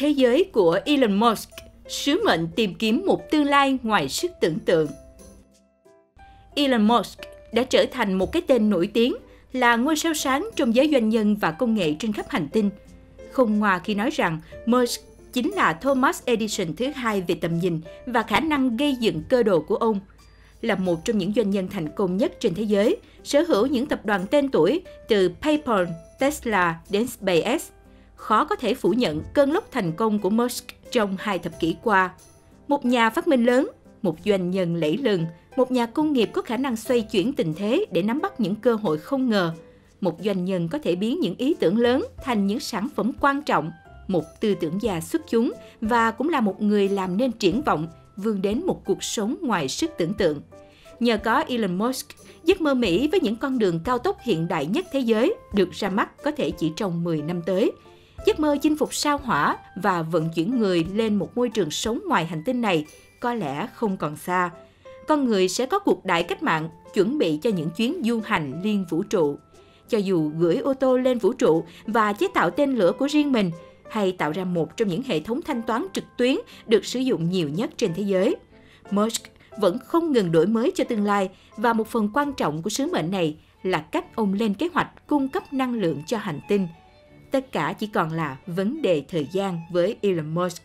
thế giới của Elon Musk, sứ mệnh tìm kiếm một tương lai ngoài sức tưởng tượng. Elon Musk đã trở thành một cái tên nổi tiếng, là ngôi sao sáng trong giới doanh nhân và công nghệ trên khắp hành tinh. Không ngoa khi nói rằng Musk chính là Thomas Edison thứ hai về tầm nhìn và khả năng gây dựng cơ đồ của ông. Là một trong những doanh nhân thành công nhất trên thế giới, sở hữu những tập đoàn tên tuổi từ PayPal, Tesla đến SpaceX. Khó có thể phủ nhận cơn lốc thành công của Musk trong hai thập kỷ qua. Một nhà phát minh lớn, một doanh nhân lẫy lừng, một nhà công nghiệp có khả năng xoay chuyển tình thế để nắm bắt những cơ hội không ngờ. Một doanh nhân có thể biến những ý tưởng lớn thành những sản phẩm quan trọng, một tư tưởng già xuất chúng và cũng là một người làm nên triển vọng, vươn đến một cuộc sống ngoài sức tưởng tượng. Nhờ có Elon Musk, giấc mơ Mỹ với những con đường cao tốc hiện đại nhất thế giới được ra mắt có thể chỉ trong 10 năm tới. Giấc mơ chinh phục sao hỏa và vận chuyển người lên một môi trường sống ngoài hành tinh này có lẽ không còn xa. Con người sẽ có cuộc đại cách mạng chuẩn bị cho những chuyến du hành liên vũ trụ. Cho dù gửi ô tô lên vũ trụ và chế tạo tên lửa của riêng mình, hay tạo ra một trong những hệ thống thanh toán trực tuyến được sử dụng nhiều nhất trên thế giới. Musk vẫn không ngừng đổi mới cho tương lai và một phần quan trọng của sứ mệnh này là cách ông lên kế hoạch cung cấp năng lượng cho hành tinh. Tất cả chỉ còn là vấn đề thời gian với Elon Musk.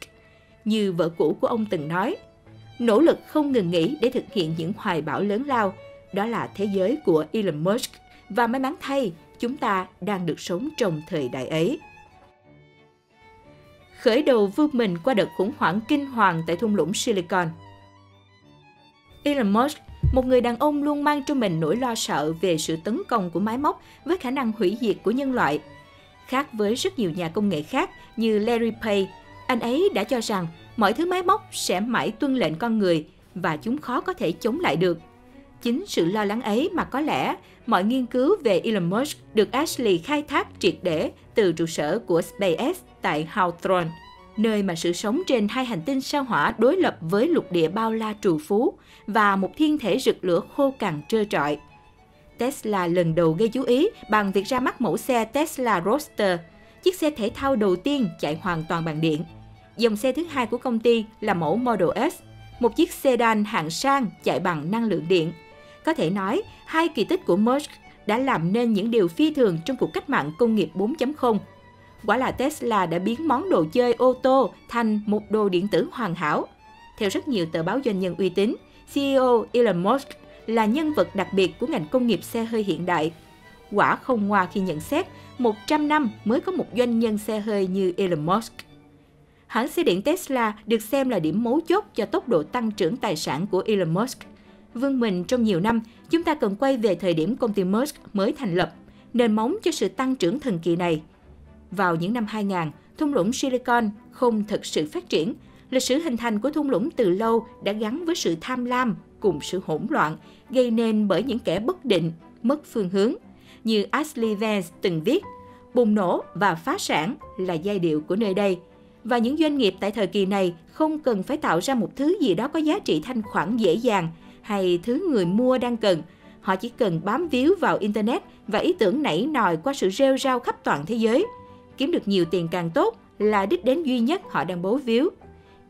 Như vợ cũ của ông từng nói, nỗ lực không ngừng nghỉ để thực hiện những hoài bão lớn lao. Đó là thế giới của Elon Musk và may mắn thay, chúng ta đang được sống trong thời đại ấy. Khởi đầu vươn mình qua đợt khủng hoảng kinh hoàng tại thung lũng Silicon. Elon Musk, một người đàn ông luôn mang trong mình nỗi lo sợ về sự tấn công của máy móc với khả năng hủy diệt của nhân loại. Khác với rất nhiều nhà công nghệ khác như Larry Page, anh ấy đã cho rằng mọi thứ máy móc sẽ mãi tuân lệnh con người và chúng khó có thể chống lại được. Chính sự lo lắng ấy mà có lẽ mọi nghiên cứu về Elon Musk được Ashley khai thác triệt để từ trụ sở của SpaceX tại Hawthorne, nơi mà sự sống trên hai hành tinh sao hỏa đối lập với lục địa bao la trù phú và một thiên thể rực lửa khô cằn trơ trọi. Tesla lần đầu gây chú ý bằng việc ra mắt mẫu xe Tesla Roadster, chiếc xe thể thao đầu tiên chạy hoàn toàn bằng điện. Dòng xe thứ hai của công ty là mẫu Model S, một chiếc sedan hạng sang chạy bằng năng lượng điện. Có thể nói, hai kỳ tích của Musk đã làm nên những điều phi thường trong cuộc cách mạng công nghiệp 4.0. Quả là Tesla đã biến món đồ chơi ô tô thành một đồ điện tử hoàn hảo. Theo rất nhiều tờ báo doanh nhân uy tín, CEO Elon Musk là nhân vật đặc biệt của ngành công nghiệp xe hơi hiện đại. Quả không ngoa khi nhận xét 100 năm mới có một doanh nhân xe hơi như Elon Musk. Hãng xe điện Tesla được xem là điểm mấu chốt cho tốc độ tăng trưởng tài sản của Elon Musk. Vương mình trong nhiều năm, chúng ta cần quay về thời điểm công ty Musk mới thành lập, nền móng cho sự tăng trưởng thần kỳ này. Vào những năm 2000, thung lũng Silicon không thực sự phát triển. Lịch sử hình thành của thung lũng từ lâu đã gắn với sự tham lam cùng sự hỗn loạn, gây nên bởi những kẻ bất định, mất phương hướng. Như Ashley Vance từng viết, bùng nổ và phá sản là giai điệu của nơi đây. Và những doanh nghiệp tại thời kỳ này không cần phải tạo ra một thứ gì đó có giá trị thanh khoản dễ dàng hay thứ người mua đang cần. Họ chỉ cần bám víu vào Internet và ý tưởng nảy nòi qua sự rêu rao khắp toàn thế giới. Kiếm được nhiều tiền càng tốt là đích đến duy nhất họ đang bố víu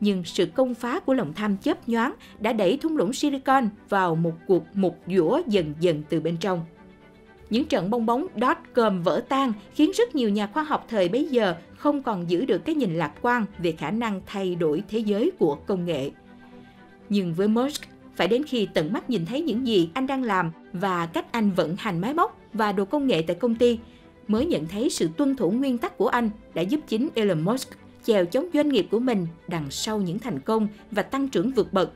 nhưng sự công phá của lòng tham chớp nhoáng đã đẩy thung lũng Silicon vào một cuộc mục dũa dần dần từ bên trong. Những trận bong bóng dot-com vỡ tan khiến rất nhiều nhà khoa học thời bấy giờ không còn giữ được cái nhìn lạc quan về khả năng thay đổi thế giới của công nghệ. Nhưng với Musk, phải đến khi tận mắt nhìn thấy những gì anh đang làm và cách anh vận hành máy móc và đồ công nghệ tại công ty, mới nhận thấy sự tuân thủ nguyên tắc của anh đã giúp chính Elon Musk chèo chống doanh nghiệp của mình đằng sau những thành công và tăng trưởng vượt bậc.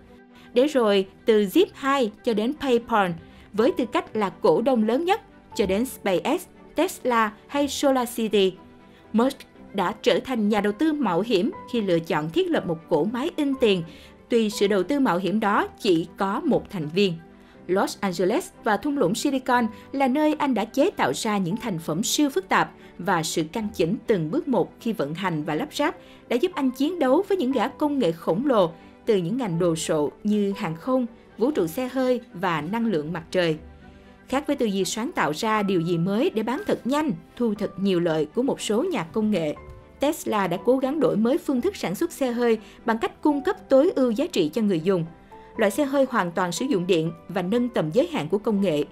Để rồi từ Zip 2 cho đến PayPal với tư cách là cổ đông lớn nhất cho đến SpaceX, Tesla hay SolarCity, Musk đã trở thành nhà đầu tư mạo hiểm khi lựa chọn thiết lập một cổ máy in tiền, tuy sự đầu tư mạo hiểm đó chỉ có một thành viên. Los Angeles và thung lũng Silicon là nơi anh đã chế tạo ra những thành phẩm siêu phức tạp và sự căn chỉnh từng bước một khi vận hành và lắp ráp đã giúp anh chiến đấu với những gã công nghệ khổng lồ từ những ngành đồ sộ như hàng không, vũ trụ xe hơi và năng lượng mặt trời. Khác với tư duy sáng tạo ra điều gì mới để bán thật nhanh, thu thật nhiều lợi của một số nhà công nghệ. Tesla đã cố gắng đổi mới phương thức sản xuất xe hơi bằng cách cung cấp tối ưu giá trị cho người dùng. Loại xe hơi hoàn toàn sử dụng điện và nâng tầm giới hạn của công nghệ.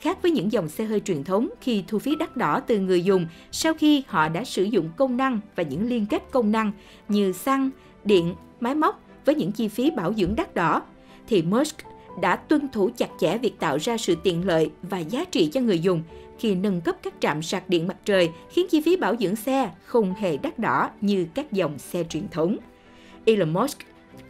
Khác với những dòng xe hơi truyền thống khi thu phí đắt đỏ từ người dùng sau khi họ đã sử dụng công năng và những liên kết công năng như xăng, điện, máy móc với những chi phí bảo dưỡng đắt đỏ, thì Musk đã tuân thủ chặt chẽ việc tạo ra sự tiện lợi và giá trị cho người dùng khi nâng cấp các trạm sạc điện mặt trời khiến chi phí bảo dưỡng xe không hề đắt đỏ như các dòng xe truyền thống. Elon Musk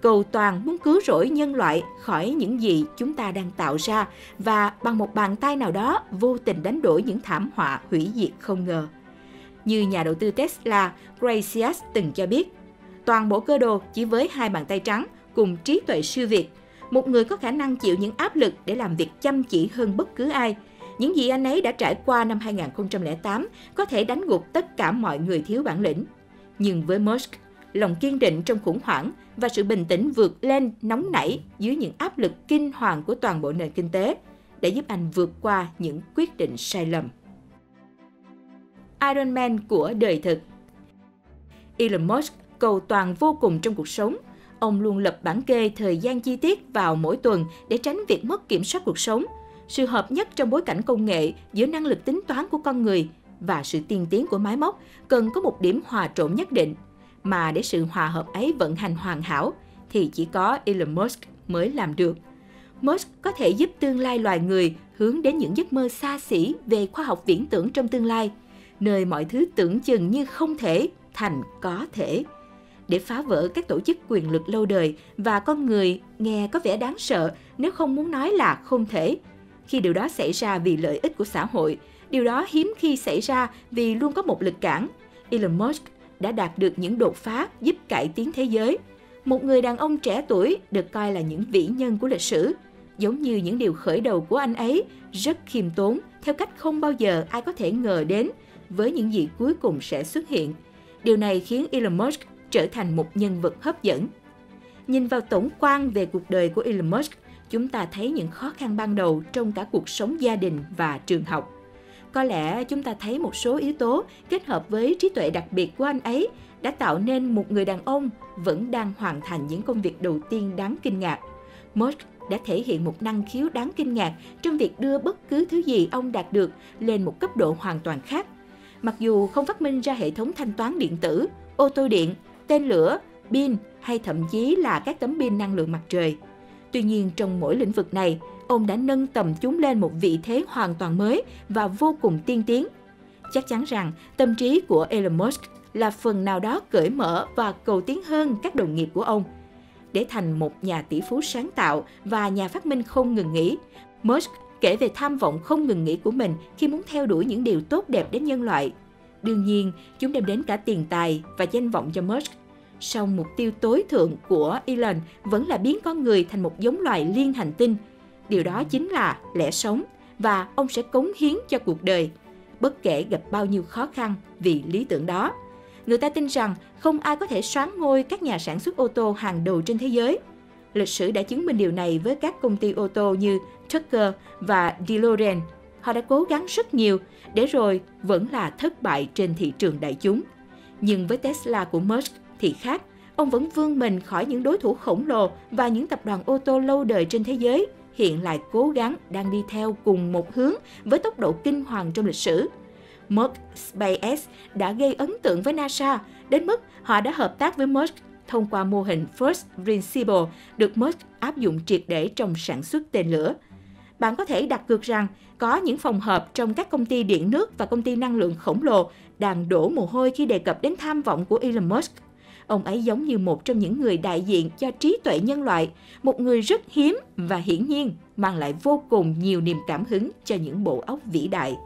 cầu toàn muốn cứu rỗi nhân loại khỏi những gì chúng ta đang tạo ra và bằng một bàn tay nào đó vô tình đánh đổi những thảm họa hủy diệt không ngờ. Như nhà đầu tư Tesla Gracias từng cho biết, toàn bộ cơ đồ chỉ với hai bàn tay trắng cùng trí tuệ siêu việt, một người có khả năng chịu những áp lực để làm việc chăm chỉ hơn bất cứ ai. Những gì anh ấy đã trải qua năm 2008 có thể đánh gục tất cả mọi người thiếu bản lĩnh. Nhưng với Musk, lòng kiên định trong khủng hoảng và sự bình tĩnh vượt lên nóng nảy dưới những áp lực kinh hoàng của toàn bộ nền kinh tế để giúp anh vượt qua những quyết định sai lầm. Iron Man của đời thực Elon Musk cầu toàn vô cùng trong cuộc sống. Ông luôn lập bản kê thời gian chi tiết vào mỗi tuần để tránh việc mất kiểm soát cuộc sống. Sự hợp nhất trong bối cảnh công nghệ giữa năng lực tính toán của con người và sự tiên tiến của máy móc cần có một điểm hòa trộn nhất định – mà để sự hòa hợp ấy vận hành hoàn hảo thì chỉ có Elon Musk mới làm được. Musk có thể giúp tương lai loài người hướng đến những giấc mơ xa xỉ về khoa học viễn tưởng trong tương lai, nơi mọi thứ tưởng chừng như không thể thành có thể. Để phá vỡ các tổ chức quyền lực lâu đời và con người nghe có vẻ đáng sợ nếu không muốn nói là không thể. Khi điều đó xảy ra vì lợi ích của xã hội, điều đó hiếm khi xảy ra vì luôn có một lực cản. Elon Musk đã đạt được những đột phá giúp cải tiến thế giới. Một người đàn ông trẻ tuổi được coi là những vĩ nhân của lịch sử, giống như những điều khởi đầu của anh ấy, rất khiêm tốn, theo cách không bao giờ ai có thể ngờ đến với những gì cuối cùng sẽ xuất hiện. Điều này khiến Elon Musk trở thành một nhân vật hấp dẫn. Nhìn vào tổng quan về cuộc đời của Elon Musk, chúng ta thấy những khó khăn ban đầu trong cả cuộc sống gia đình và trường học. Có lẽ chúng ta thấy một số yếu tố kết hợp với trí tuệ đặc biệt của anh ấy đã tạo nên một người đàn ông vẫn đang hoàn thành những công việc đầu tiên đáng kinh ngạc. Musk đã thể hiện một năng khiếu đáng kinh ngạc trong việc đưa bất cứ thứ gì ông đạt được lên một cấp độ hoàn toàn khác. Mặc dù không phát minh ra hệ thống thanh toán điện tử, ô tô điện, tên lửa, pin hay thậm chí là các tấm pin năng lượng mặt trời. Tuy nhiên trong mỗi lĩnh vực này, ông đã nâng tầm chúng lên một vị thế hoàn toàn mới và vô cùng tiên tiến. Chắc chắn rằng tâm trí của Elon Musk là phần nào đó cởi mở và cầu tiến hơn các đồng nghiệp của ông. Để thành một nhà tỷ phú sáng tạo và nhà phát minh không ngừng nghỉ, Musk kể về tham vọng không ngừng nghỉ của mình khi muốn theo đuổi những điều tốt đẹp đến nhân loại. Đương nhiên, chúng đem đến cả tiền tài và danh vọng cho Musk. Song mục tiêu tối thượng của Elon vẫn là biến con người thành một giống loài liên hành tinh – điều đó chính là lẽ sống và ông sẽ cống hiến cho cuộc đời, bất kể gặp bao nhiêu khó khăn vì lý tưởng đó. Người ta tin rằng không ai có thể soán ngôi các nhà sản xuất ô tô hàng đầu trên thế giới. Lịch sử đã chứng minh điều này với các công ty ô tô như Tucker và DeLorean. Họ đã cố gắng rất nhiều để rồi vẫn là thất bại trên thị trường đại chúng. Nhưng với Tesla của Musk thì khác, ông vẫn vươn mình khỏi những đối thủ khổng lồ và những tập đoàn ô tô lâu đời trên thế giới – hiện lại cố gắng đang đi theo cùng một hướng với tốc độ kinh hoàng trong lịch sử. Musk SpaceX đã gây ấn tượng với NASA, đến mức họ đã hợp tác với Musk thông qua mô hình First Principle được Musk áp dụng triệt để trong sản xuất tên lửa. Bạn có thể đặt cược rằng có những phòng họp trong các công ty điện nước và công ty năng lượng khổng lồ đang đổ mồ hôi khi đề cập đến tham vọng của Elon Musk. Ông ấy giống như một trong những người đại diện cho trí tuệ nhân loại, một người rất hiếm và hiển nhiên mang lại vô cùng nhiều niềm cảm hứng cho những bộ óc vĩ đại.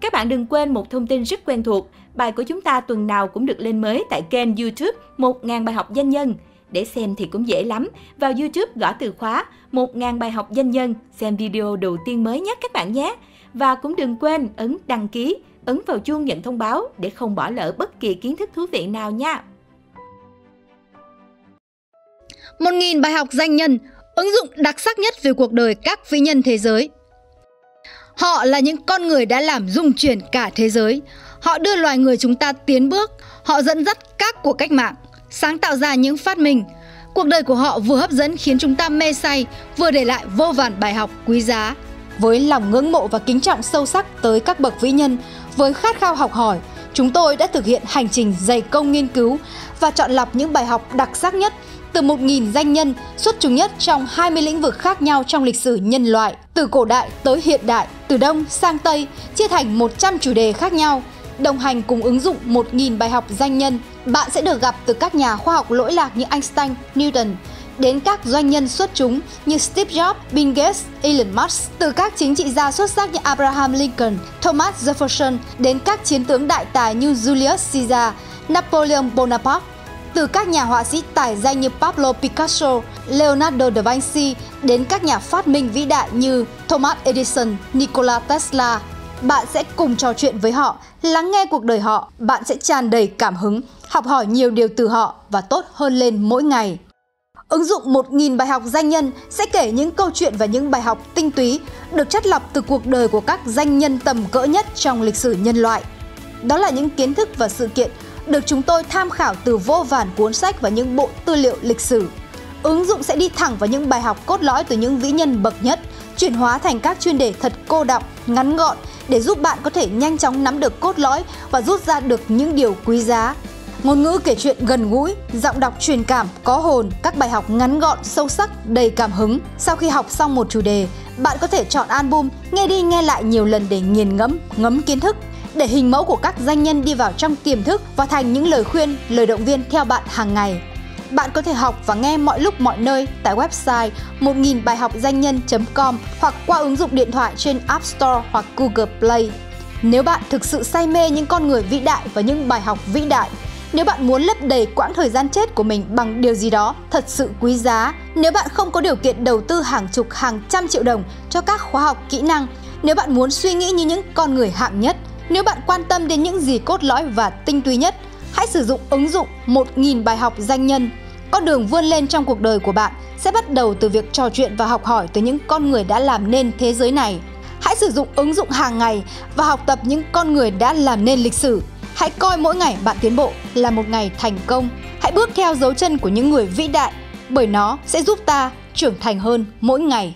Các bạn đừng quên một thông tin rất quen thuộc, bài của chúng ta tuần nào cũng được lên mới tại kênh YouTube 1000 bài học danh nhân. Để xem thì cũng dễ lắm, vào YouTube gõ từ khóa 1000 bài học danh nhân, xem video đầu tiên mới nhất các bạn nhé. Và cũng đừng quên ấn đăng ký ấn vào chuông nhận thông báo để không bỏ lỡ bất kỳ kiến thức thú vị nào nha. 1.000 bài học danh nhân, ứng dụng đặc sắc nhất về cuộc đời các vĩ nhân thế giới. Họ là những con người đã làm rung chuyển cả thế giới. Họ đưa loài người chúng ta tiến bước, họ dẫn dắt các cuộc cách mạng, sáng tạo ra những phát minh. Cuộc đời của họ vừa hấp dẫn khiến chúng ta mê say, vừa để lại vô vàn bài học quý giá. Với lòng ngưỡng mộ và kính trọng sâu sắc tới các bậc vĩ nhân, với khát khao học hỏi, chúng tôi đã thực hiện hành trình dày công nghiên cứu và chọn lọc những bài học đặc sắc nhất từ 1.000 danh nhân xuất chúng nhất trong 20 lĩnh vực khác nhau trong lịch sử nhân loại, từ cổ đại tới hiện đại, từ Đông sang Tây, chia thành 100 chủ đề khác nhau. Đồng hành cùng ứng dụng 1.000 bài học danh nhân, bạn sẽ được gặp từ các nhà khoa học lỗi lạc như Einstein, Newton, đến các doanh nhân xuất chúng như Steve Jobs, Bill Gates, Elon Musk, từ các chính trị gia xuất sắc như Abraham Lincoln, Thomas Jefferson đến các chiến tướng đại tài như Julius Caesar, Napoleon Bonaparte, từ các nhà họa sĩ tài danh như Pablo Picasso, Leonardo da Vinci đến các nhà phát minh vĩ đại như Thomas Edison, Nikola Tesla. Bạn sẽ cùng trò chuyện với họ, lắng nghe cuộc đời họ, bạn sẽ tràn đầy cảm hứng, học hỏi nhiều điều từ họ và tốt hơn lên mỗi ngày. Ứng dụng 1.000 bài học danh nhân sẽ kể những câu chuyện và những bài học tinh túy được chất lọc từ cuộc đời của các danh nhân tầm cỡ nhất trong lịch sử nhân loại. Đó là những kiến thức và sự kiện được chúng tôi tham khảo từ vô vàn cuốn sách và những bộ tư liệu lịch sử. Ứng dụng sẽ đi thẳng vào những bài học cốt lõi từ những vĩ nhân bậc nhất, chuyển hóa thành các chuyên đề thật cô đọng, ngắn gọn để giúp bạn có thể nhanh chóng nắm được cốt lõi và rút ra được những điều quý giá. Ngôn ngữ kể chuyện gần gũi, giọng đọc truyền cảm, có hồn, các bài học ngắn gọn, sâu sắc, đầy cảm hứng. Sau khi học xong một chủ đề, bạn có thể chọn album, nghe đi nghe lại nhiều lần để nghiền ngẫm, ngấm kiến thức để hình mẫu của các danh nhân đi vào trong tiềm thức và thành những lời khuyên, lời động viên theo bạn hàng ngày. Bạn có thể học và nghe mọi lúc mọi nơi tại website 1000 bài học danh nhân.com hoặc qua ứng dụng điện thoại trên App Store hoặc Google Play. Nếu bạn thực sự say mê những con người vĩ đại và những bài học vĩ đại, nếu bạn muốn lấp đầy quãng thời gian chết của mình bằng điều gì đó thật sự quý giá, nếu bạn không có điều kiện đầu tư hàng chục hàng trăm triệu đồng cho các khóa học kỹ năng, nếu bạn muốn suy nghĩ như những con người hạng nhất, nếu bạn quan tâm đến những gì cốt lõi và tinh túy nhất, hãy sử dụng ứng dụng 1.000 bài học danh nhân. Con đường vươn lên trong cuộc đời của bạn sẽ bắt đầu từ việc trò chuyện và học hỏi từ những con người đã làm nên thế giới này. Hãy sử dụng ứng dụng hàng ngày và học tập những con người đã làm nên lịch sử. Hãy coi mỗi ngày bạn tiến bộ là một ngày thành công. Hãy bước theo dấu chân của những người vĩ đại, bởi nó sẽ giúp ta trưởng thành hơn mỗi ngày.